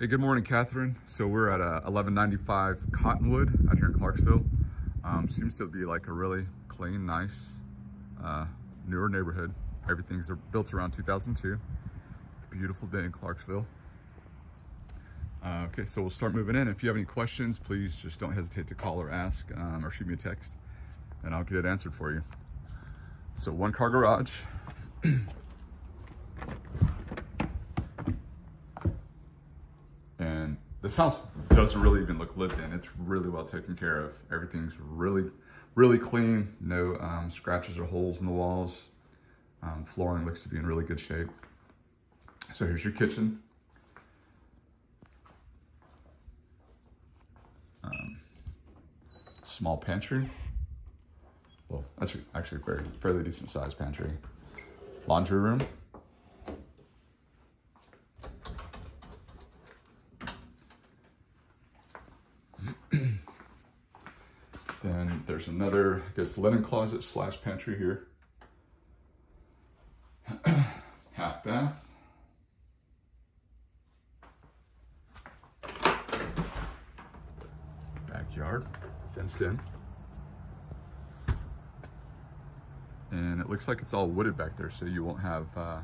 Hey, good morning, Catherine. So we're at uh, 1195 Cottonwood out here in Clarksville. Um, seems to be like a really clean, nice, uh, newer neighborhood. Everything's built around 2002. Beautiful day in Clarksville. Uh, okay, so we'll start moving in. If you have any questions, please just don't hesitate to call or ask um, or shoot me a text and I'll get it answered for you. So one car garage. This house doesn't really even look lived in. It's really well taken care of. Everything's really, really clean. No um, scratches or holes in the walls. Um, flooring looks to be in really good shape. So here's your kitchen. Um, small pantry. Well, that's actually a very, fairly decent sized pantry. Laundry room. There's another, I guess, linen closet slash pantry here. Half bath. Backyard, fenced in. And it looks like it's all wooded back there, so you won't have uh,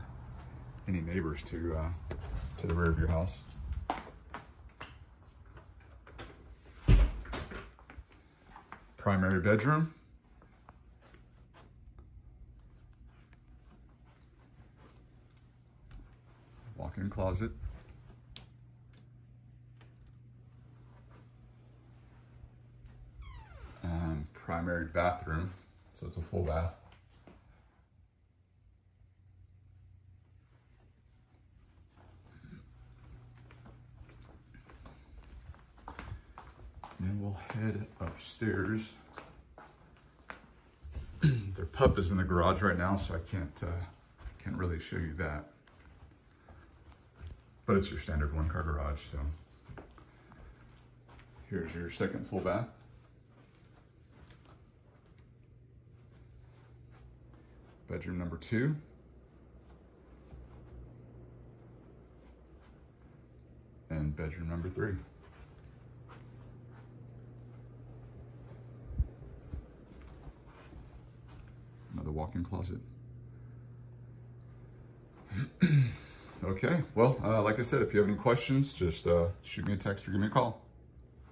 any neighbors to, uh, to the rear of your house. Primary bedroom. Walk-in closet. Primary bathroom, so it's a full bath. Then we'll head upstairs. Their pup is in the garage right now, so I can't uh, can't really show you that. But it's your standard one car garage, so. Here's your second full bath. Bedroom number two. And bedroom number three. Walk-in closet. okay, well, uh, like I said, if you have any questions, just uh, shoot me a text or give me a call.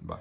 Bye.